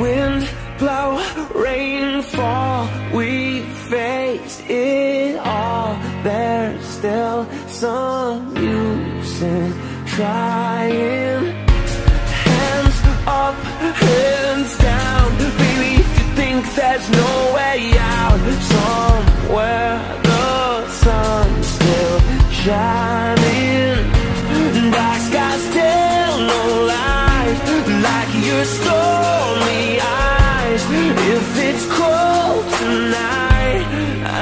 Wind, blow, rain, fall We face it all. There's still some use in trying. Hands up, hands down. Baby, if you think there's no way out Somewhere the sun's still shining. Dark skies tell no lies Like you're if it's cold tonight. I